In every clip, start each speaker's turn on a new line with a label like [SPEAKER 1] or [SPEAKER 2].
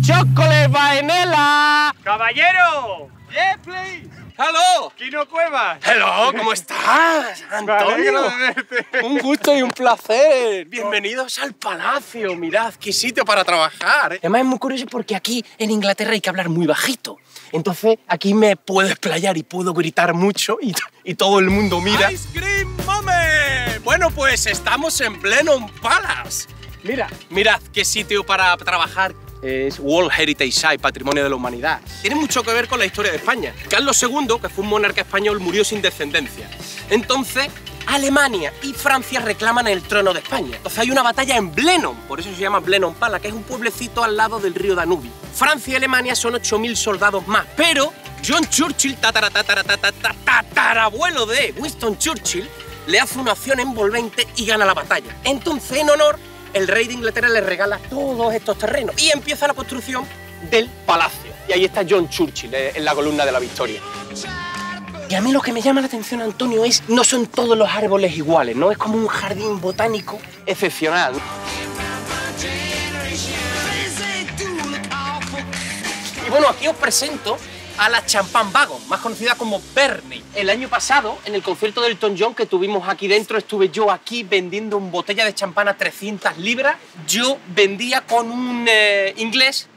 [SPEAKER 1] chocolate vanilla.
[SPEAKER 2] ¡Caballero! ¡Yes, please!
[SPEAKER 1] ¡Hello!
[SPEAKER 2] ¡Quino Cuevas!
[SPEAKER 1] ¡Hello! ¿Cómo estás, Antonio? Un gusto y un placer. Bienvenidos al palacio. Mirad, qué sitio para trabajar. Además es muy curioso porque aquí en Inglaterra hay que hablar muy bajito. Entonces aquí me puedo explayar y puedo gritar mucho y, y todo el mundo mira. ¡Ice Cream Moment! Bueno, pues estamos en pleno Palace. Mira, mirad qué sitio para trabajar es World Heritage Site, Patrimonio de la Humanidad. Tiene mucho que ver con la historia de España. Carlos II, que fue un monarca español, murió sin descendencia. Entonces, Alemania y Francia reclaman el trono de España. Entonces hay una batalla en Blenheim, por eso se llama Blenheim Pala, que es un pueblecito al lado del río Danubio. Francia y Alemania son 8.000 soldados más, pero John Churchill, tatarabuelo de Winston Churchill, le hace una acción envolvente y gana la batalla. Entonces, en honor el rey de Inglaterra le regala todos estos terrenos y empieza la construcción del palacio. Y ahí está John Churchill eh, en la columna de la victoria. Y a mí lo que me llama la atención, Antonio, es no son todos los árboles iguales, ¿no? Es como un jardín botánico excepcional. Y bueno, aquí os presento a la Champagne Wagon, más conocida como Bernie. El año pasado, en el concierto del Elton John que tuvimos aquí dentro, estuve yo aquí vendiendo una botella de champán a 300 libras. Yo vendía con un eh, inglés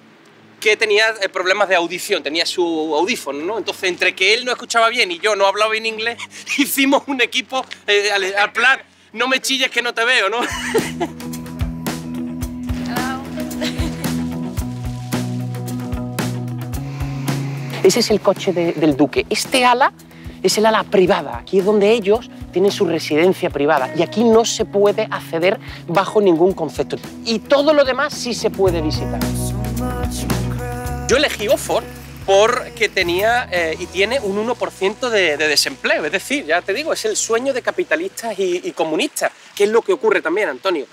[SPEAKER 1] que tenía eh, problemas de audición, tenía su audífono, ¿no? Entonces, entre que él no escuchaba bien y yo no hablaba bien inglés, hicimos un equipo eh, al, al plan, no me chilles que no te veo, ¿no? Ese es el coche de- del duque. Este ala es el ala privada. Aquí es donde ellos tienen su residencia privada. Y aquí no se puede acceder bajo ningún concepto. Y todo lo demás sí se puede visitar. Yo elegí Oxford porque tenía eh, y tiene un 1% de, de desempleo. Es decir, ya te digo, es el sueño de capitalistas y, y comunistas. ¿Qué es lo que ocurre también, Antonio?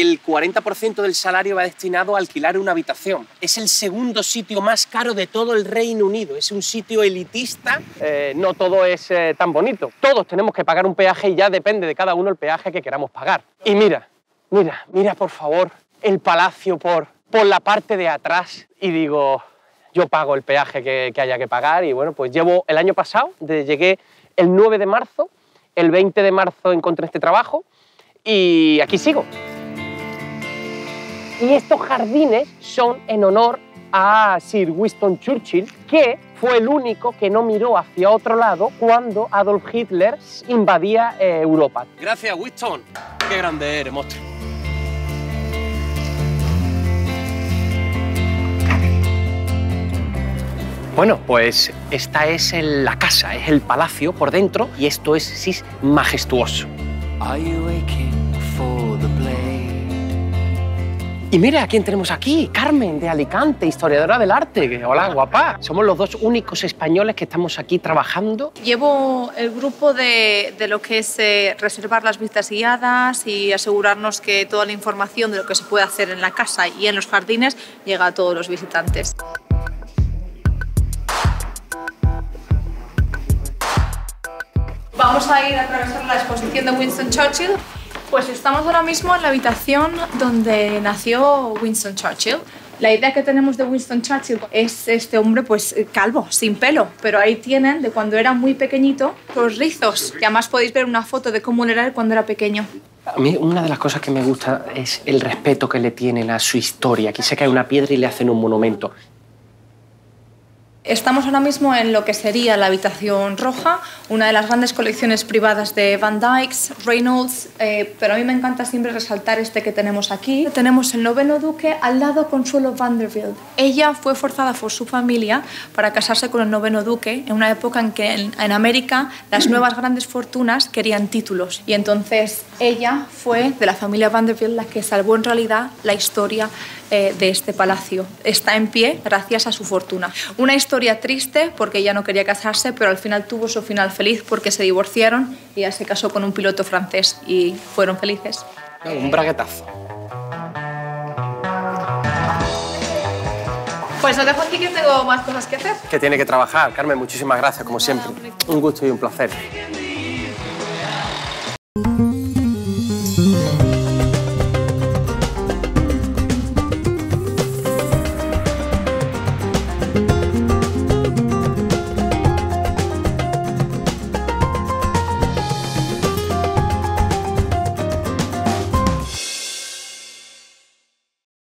[SPEAKER 1] El 40% del salario va destinado a alquilar una habitación. Es el segundo sitio más caro de todo el Reino Unido. Es un sitio elitista. Eh, no todo es eh, tan bonito. Todos tenemos que pagar un peaje y ya depende de cada uno el peaje que queramos pagar. Y mira, mira, mira por favor el palacio por, por la parte de atrás y digo, yo pago el peaje que, haya que pagar y bueno, pues llevo el año pasado, de- llegué el 9 de marzo, el 20 de marzo encontré este trabajo y aquí sigo. Y estos jardines son en honor a Sir Winston Churchill, que fue el único que no miró hacia otro lado cuando Adolf Hitler invadía eh, Europa. Gracias, Winston. Qué grande eres, monstruo. Bueno, pues esta es el- la casa, es el palacio por dentro y esto es, sí, es majestuoso.
[SPEAKER 3] Are you
[SPEAKER 1] Y mira a quién tenemos aquí, Carmen de Alicante, historiadora del arte. Hola, guapa. Somos los dos únicos españoles que estamos aquí trabajando.
[SPEAKER 4] Llevo el grupo de, de lo que es eh, reservar las visitas guiadas y asegurarnos que toda la información de lo que se puede hacer en la casa y en los jardines llega a todos los visitantes. Vamos a ir a atravesar la exposición de Winston Churchill. Pues estamos ahora mismo en la habitación donde nació Winston Churchill. La idea que tenemos de Winston Churchill es este hombre pues calvo, sin pelo, pero ahí tienen de cuando era muy pequeñito los rizos, que además podéis ver una foto de cómo era él cuando era pequeño.
[SPEAKER 1] A mí una de las cosas que me gusta es el respeto que le tienen a su historia. Aquí se cae una piedra y le hacen un monumento.
[SPEAKER 4] Estamos ahora mismo en lo que sería la habitación roja, una de las grandes colecciones privadas de Van Dyke, Reynolds, eh, pero a mí me encanta siempre resaltar este que tenemos aquí. Tenemos el noveno duque al lado Consuelo Vanderbilt. Ella fue forzada por su familia para casarse con el noveno duque en una época en que en, en América las nuevas grandes fortunas querían títulos y entonces ella fue de la familia Vanderbilt la que salvó en realidad la historia eh, de este palacio. Está en pie gracias a su fortuna. Una historia triste porque ella no quería casarse, pero al final tuvo su final feliz porque se divorciaron y ella se casó con un piloto francés y fueron felices.
[SPEAKER 1] Un braguetazo.
[SPEAKER 4] Pues os dejo aquí que tengo más cosas que hacer.
[SPEAKER 1] Que tiene que trabajar. Carmen, muchísimas gracias, como siempre. Un gusto y un placer.